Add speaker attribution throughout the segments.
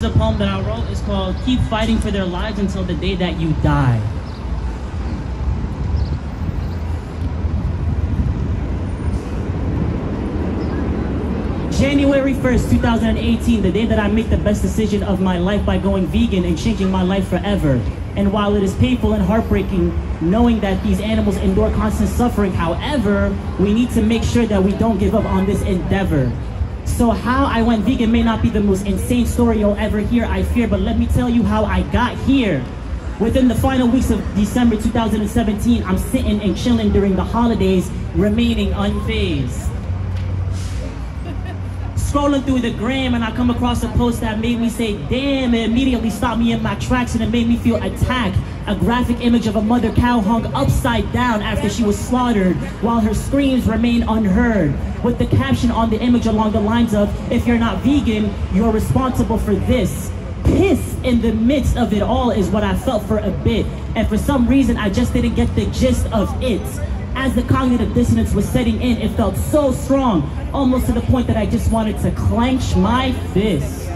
Speaker 1: The poem that I wrote is called Keep Fighting for Their Lives Until the Day That You Die. January 1st, 2018, the day that I make the best decision of my life by going vegan and changing my life forever. And while it is painful and heartbreaking knowing that these animals endure constant suffering, however, we need to make sure that we don't give up on this endeavor. So how I went vegan may not be the most insane story you'll ever hear, I fear, but let me tell you how I got here. Within the final weeks of December 2017, I'm sitting and chilling during the holidays, remaining unfazed. Scrolling through the gram and I come across a post that made me say, damn, it immediately stopped me in my tracks and it made me feel attacked. A graphic image of a mother cow hung upside down after she was slaughtered while her screams remain unheard. With the caption on the image along the lines of, if you're not vegan, you're responsible for this. Piss in the midst of it all is what I felt for a bit. And for some reason, I just didn't get the gist of it. As the cognitive dissonance was setting in, it felt so strong, almost to the point that I just wanted to clench my fist.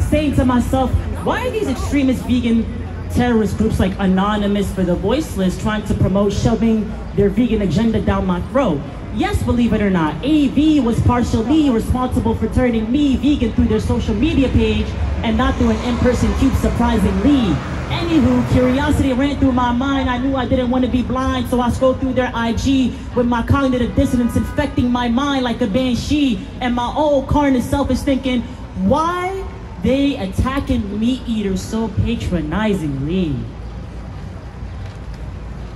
Speaker 1: Saying to myself, why are these extremist vegan terrorist groups like Anonymous for the Voiceless trying to promote shoving their vegan agenda down my throat? Yes, believe it or not, AV was partially responsible for turning me vegan through their social media page and not through an in-person cube surprisingly. Anywho, curiosity ran through my mind. I knew I didn't want to be blind, so I scrolled through their IG with my cognitive dissonance infecting my mind like a banshee. And my old carnist self is thinking, why they attacking meat eaters so patronizingly?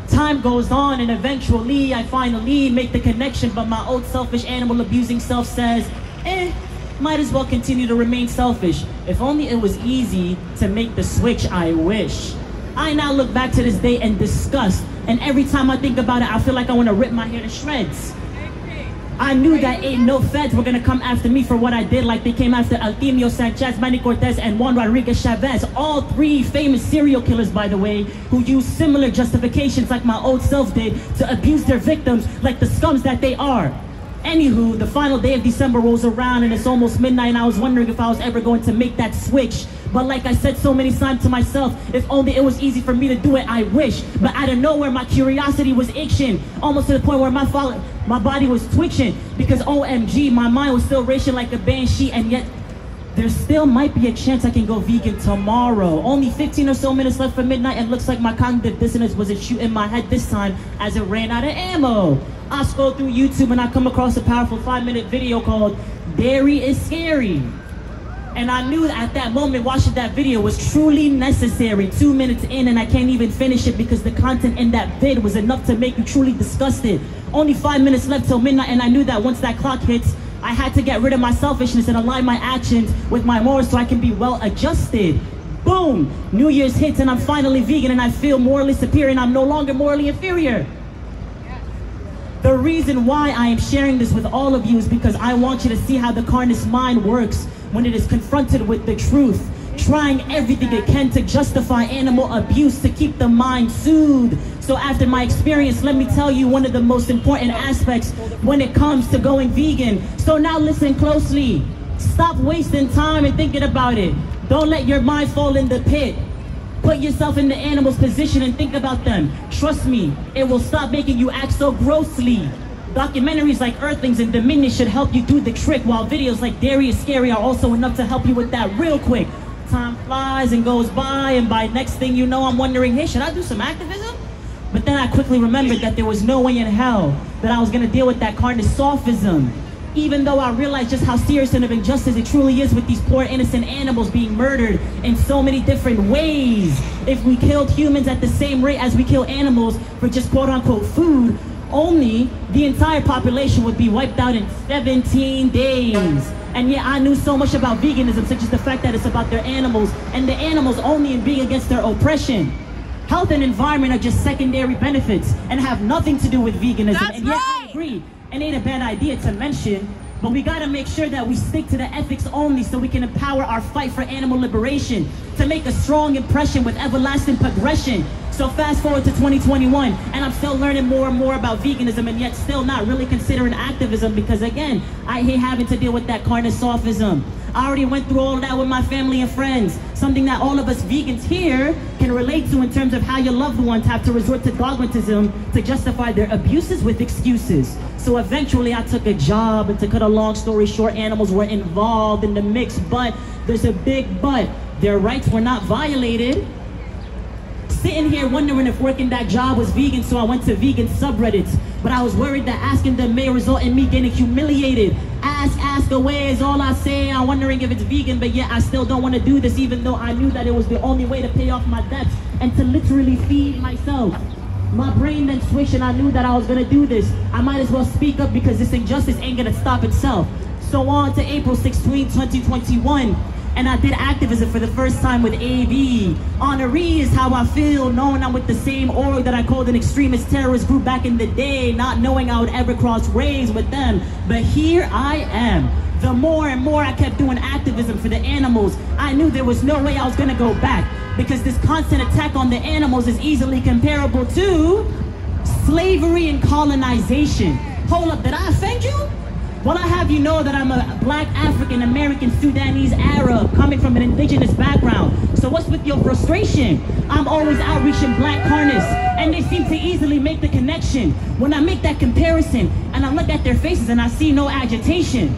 Speaker 1: Time goes on and eventually I finally make the connection, but my old selfish animal abusing self says, eh, might as well continue to remain selfish. If only it was easy to make the switch I wish. I now look back to this day and disgust, and every time I think about it, I feel like I want to rip my hair to shreds. I knew that ain't no feds were gonna come after me for what I did, like they came after Altemio Sanchez, Manny Cortez, and Juan Rodriguez Chavez. All three famous serial killers, by the way, who used similar justifications like my old self did to abuse their victims like the scums that they are. Anywho, the final day of December rolls around and it's almost midnight and I was wondering if I was ever going to make that switch. But like I said so many times to myself, if only it was easy for me to do it, I wish. But out of nowhere, my curiosity was itching, almost to the point where my my body was twitching because OMG, my mind was still racing like a banshee and yet there still might be a chance I can go vegan tomorrow. Only 15 or so minutes left for midnight and looks like my cognitive dissonance was a shoot in my head this time as it ran out of ammo. I scroll through YouTube and I come across a powerful five minute video called Dairy is Scary. And I knew at that moment watching that video was truly necessary. Two minutes in and I can't even finish it because the content in that vid was enough to make you truly disgusted. Only five minutes left till midnight and I knew that once that clock hits, I had to get rid of my selfishness and align my actions with my morals so I can be well adjusted. Boom! New Year's hits and I'm finally vegan and I feel morally superior and I'm no longer morally inferior. The reason why I am sharing this with all of you is because I want you to see how the carnist mind works when it is confronted with the truth trying everything it can to justify animal abuse to keep the mind soothed. So after my experience, let me tell you one of the most important aspects when it comes to going vegan. So now listen closely. Stop wasting time and thinking about it. Don't let your mind fall in the pit. Put yourself in the animal's position and think about them. Trust me, it will stop making you act so grossly. Documentaries like Earthlings and Dominion should help you do the trick, while videos like Dairy is Scary are also enough to help you with that real quick time flies and goes by, and by next thing you know, I'm wondering, hey, should I do some activism? But then I quickly remembered that there was no way in hell that I was gonna deal with that carnist sophism. Even though I realized just how serious and of injustice it truly is with these poor innocent animals being murdered in so many different ways. If we killed humans at the same rate as we kill animals for just quote unquote food, only the entire population would be wiped out in 17 days. And yet I knew so much about veganism, such as the fact that it's about their animals, and the animals only in being against their oppression. Health and environment are just secondary benefits and have nothing to do with veganism.
Speaker 2: That's
Speaker 1: and yet
Speaker 2: right.
Speaker 1: I agree, it ain't a bad idea to mention, but we gotta make sure that we stick to the ethics only so we can empower our fight for animal liberation, to make a strong impression with everlasting progression, so fast forward to 2021, and I'm still learning more and more about veganism, and yet still not really considering activism because again, I hate having to deal with that carnist sophism. I already went through all of that with my family and friends. Something that all of us vegans here can relate to in terms of how your loved ones have to resort to dogmatism to justify their abuses with excuses. So eventually I took a job, and to cut a long story short, animals were involved in the mix, but there's a big but. Their rights were not violated sitting here wondering if working that job was vegan, so I went to vegan subreddits. But I was worried that asking them may result in me getting humiliated. Ask, away is all I say. I'm wondering if it's vegan, but yet I still don't want to do this, even though I knew that it was the only way to pay off my debts and to literally feed myself. My brain then switched and I knew that I was gonna do this. I might as well speak up because this injustice ain't gonna stop itself. So on to April 16, 2021 and I did activism for the first time with AV. Honoree is how I feel, knowing I'm with the same org that I called an extremist terrorist group back in the day, not knowing I would ever cross rays with them. But here I am. The more and more I kept doing activism for the animals, I knew there was no way I was gonna go back because this constant attack on the animals is easily comparable to slavery and colonization. Hold up, did I offend you? Well, I have you know that I'm a black African American Sudanese Arab coming from an indigenous background. So what's with your frustration? I'm always outreaching black carnists and they seem to easily make the connection. When I make that comparison and I look at their faces and I see no agitation,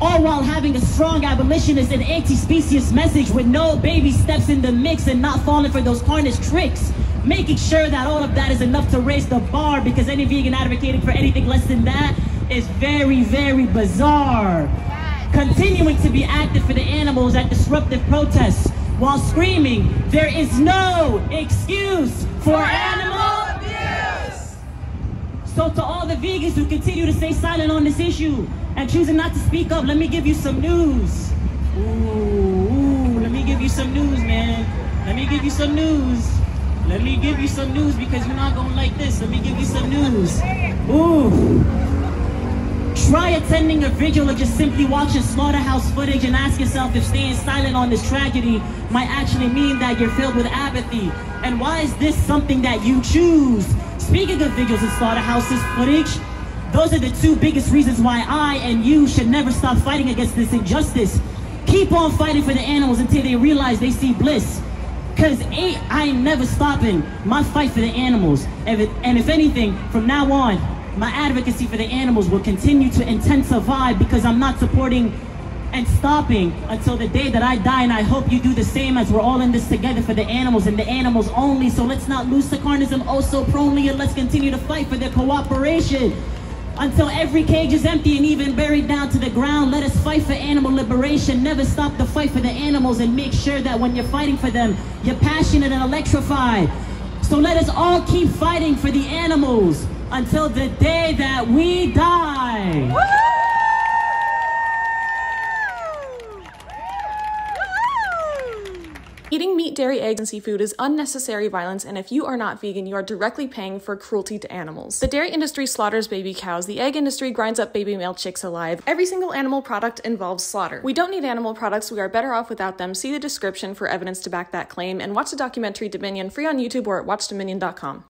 Speaker 1: all while having a strong abolitionist and anti-specious message with no baby steps in the mix and not falling for those carnist tricks. Making sure that all of that is enough to raise the bar because any vegan advocating for anything less than that is very, very bizarre. Continuing to be active for the animals at disruptive protests while screaming, there is no excuse for animal abuse. So to all the vegans who continue to stay silent on this issue and choosing not to speak up, let me give you some news. Ooh, ooh, let me give you some news, man. Let me give you some news. Let me give you some news because you're not gonna like this. Let me give you some news. Ooh. Try attending a vigil or just simply watching slaughterhouse footage and ask yourself if staying silent on this tragedy might actually mean that you're filled with apathy. And why is this something that you choose? Speaking of vigils and slaughterhouses footage, those are the two biggest reasons why I and you should never stop fighting against this injustice. Keep on fighting for the animals until they realize they see bliss. Cause I ain't never stopping my fight for the animals. And if anything, from now on, my advocacy for the animals will continue to intensify because I'm not supporting and stopping until the day that I die. And I hope you do the same as we're all in this together for the animals and the animals only. So let's not lose the carnism oh so pronely and let's continue to fight for their cooperation. Until every cage is empty and even buried down to the ground, let us fight for animal liberation. Never stop the fight for the animals and make sure that when you're fighting for them, you're passionate and electrified. So let us all keep fighting for the animals until the day that we die.
Speaker 2: Eating meat, dairy, eggs, and seafood is unnecessary violence, and if you are not vegan, you are directly paying for cruelty to animals. The dairy industry slaughters baby cows, the egg industry grinds up baby male chicks alive. Every single animal product involves slaughter. We don't need animal products, we are better off without them. See the description for evidence to back that claim, and watch the documentary Dominion free on YouTube or at watchdominion.com.